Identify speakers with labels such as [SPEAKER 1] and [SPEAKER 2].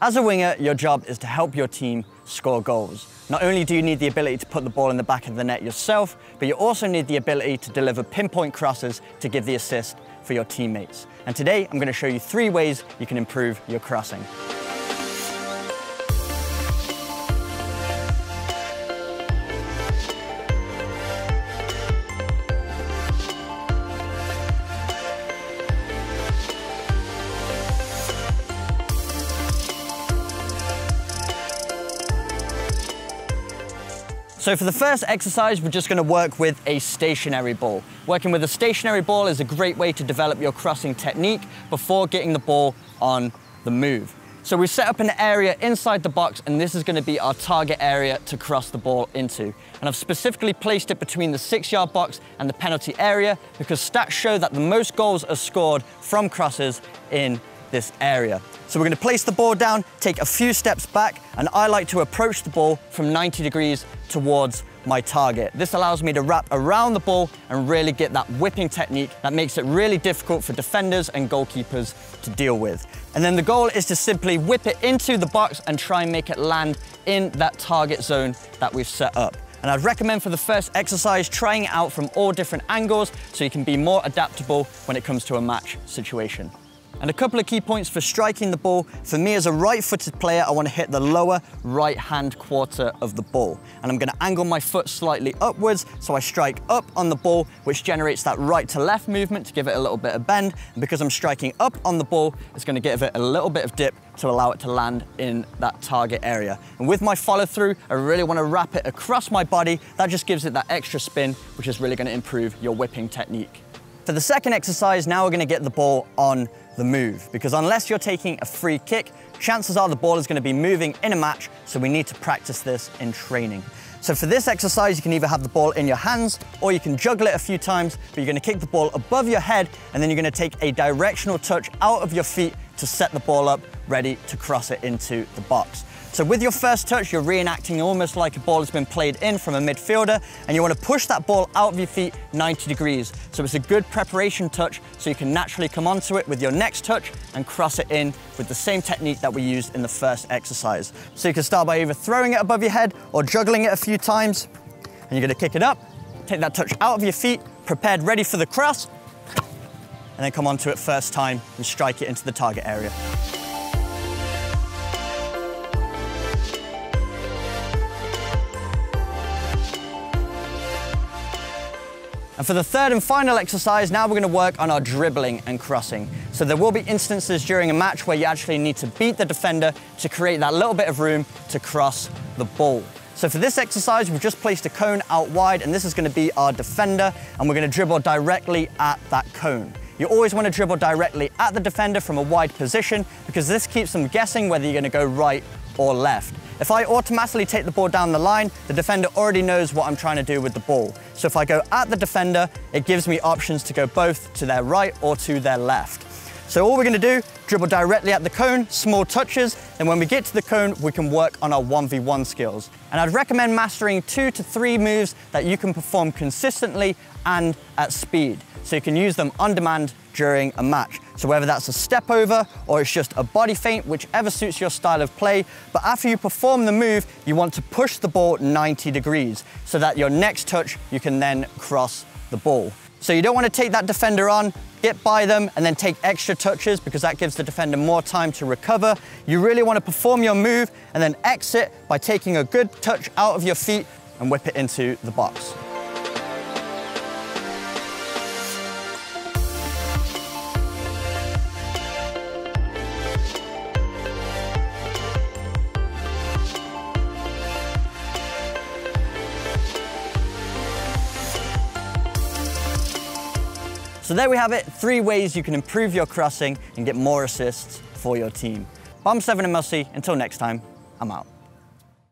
[SPEAKER 1] As a winger, your job is to help your team score goals. Not only do you need the ability to put the ball in the back of the net yourself, but you also need the ability to deliver pinpoint crosses to give the assist for your teammates. And today, I'm gonna show you three ways you can improve your crossing. So for the first exercise, we're just gonna work with a stationary ball. Working with a stationary ball is a great way to develop your crossing technique before getting the ball on the move. So we set up an area inside the box and this is gonna be our target area to cross the ball into. And I've specifically placed it between the six yard box and the penalty area because stats show that the most goals are scored from crosses in this area. So we're gonna place the ball down, take a few steps back, and I like to approach the ball from 90 degrees towards my target. This allows me to wrap around the ball and really get that whipping technique that makes it really difficult for defenders and goalkeepers to deal with. And then the goal is to simply whip it into the box and try and make it land in that target zone that we've set up. And I'd recommend for the first exercise, trying it out from all different angles so you can be more adaptable when it comes to a match situation. And a couple of key points for striking the ball. For me as a right-footed player, I want to hit the lower right-hand quarter of the ball. And I'm going to angle my foot slightly upwards so I strike up on the ball, which generates that right to left movement to give it a little bit of bend. And because I'm striking up on the ball, it's going to give it a little bit of dip to allow it to land in that target area. And with my follow through, I really want to wrap it across my body. That just gives it that extra spin, which is really going to improve your whipping technique. For the second exercise, now we're going to get the ball on the move because unless you're taking a free kick, chances are the ball is going to be moving in a match, so we need to practice this in training. So for this exercise, you can either have the ball in your hands or you can juggle it a few times, but you're going to kick the ball above your head and then you're going to take a directional touch out of your feet to set the ball up ready to cross it into the box. So with your first touch, you're reenacting almost like a ball has been played in from a midfielder, and you want to push that ball out of your feet 90 degrees. So it's a good preparation touch, so you can naturally come onto it with your next touch and cross it in with the same technique that we used in the first exercise. So you can start by either throwing it above your head or juggling it a few times, and you're going to kick it up, take that touch out of your feet, prepared ready for the cross, and then come onto it first time and strike it into the target area. And for the third and final exercise, now we're gonna work on our dribbling and crossing. So there will be instances during a match where you actually need to beat the defender to create that little bit of room to cross the ball. So for this exercise, we've just placed a cone out wide and this is gonna be our defender and we're gonna dribble directly at that cone. You always want to dribble directly at the defender from a wide position because this keeps them guessing whether you're going to go right or left. If I automatically take the ball down the line, the defender already knows what I'm trying to do with the ball. So if I go at the defender, it gives me options to go both to their right or to their left. So all we're gonna do, dribble directly at the cone, small touches, and when we get to the cone, we can work on our 1v1 skills. And I'd recommend mastering two to three moves that you can perform consistently and at speed. So you can use them on demand during a match. So whether that's a step over or it's just a body feint, whichever suits your style of play. But after you perform the move, you want to push the ball 90 degrees so that your next touch, you can then cross the ball. So you don't want to take that defender on, get by them and then take extra touches because that gives the defender more time to recover. You really want to perform your move and then exit by taking a good touch out of your feet and whip it into the box. So there we have it, three ways you can improve your crossing and get more assists for your team. I'm Seven and until next time, I'm out.